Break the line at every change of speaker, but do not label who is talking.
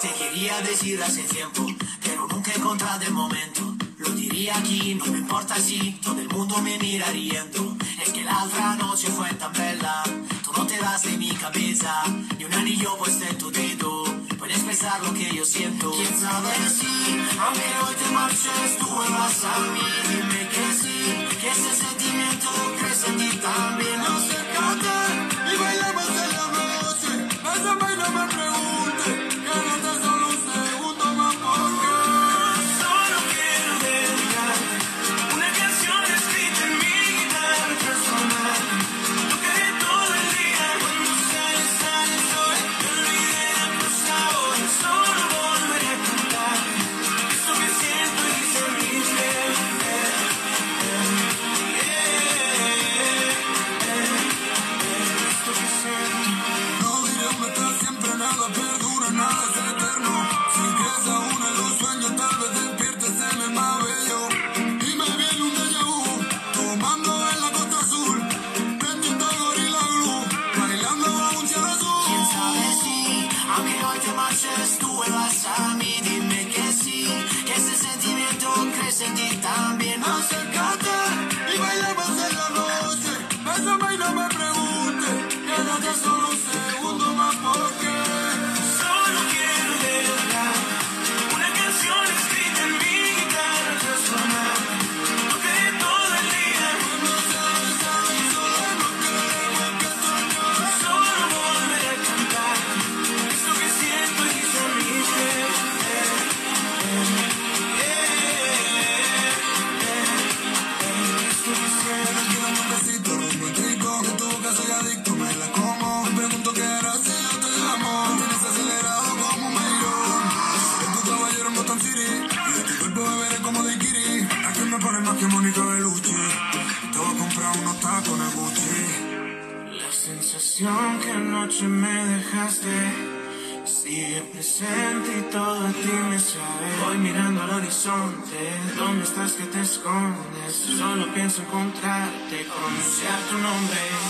Te quería decir hace tiempo, pero nunca he encontrado el momento. Lo diría aquí, no me importa si todo el mundo me mira riendo. Es que la otra noche fue tan bella, tú no te vas de mi cabeza, ni un anillo puesto en tu dedo. Puedes pensar lo que yo siento. Quién sabe si, aunque hoy te marches, tú vuelvas a mí.
Acércate y bailemos en la noche. Bésame y no me preguntes. Un segundo boca soy adicto, me la como. Me pregunto qué harás si yo te llamo. Tienes acelerado como un millón. De tu caballero en Boston City, de tu cuerpo beberé como de Kiri. Aquí me pone más que Mónica Bellucci. Te voy a comprar unos tacones Gucci.
La sensación que anoche me dejaste sigue presente y todo a ti me sabe. Voy mirando al horizonte, ¿dónde estás que te escondes? Solo pienso encontrarte, pronunciar tu nombre.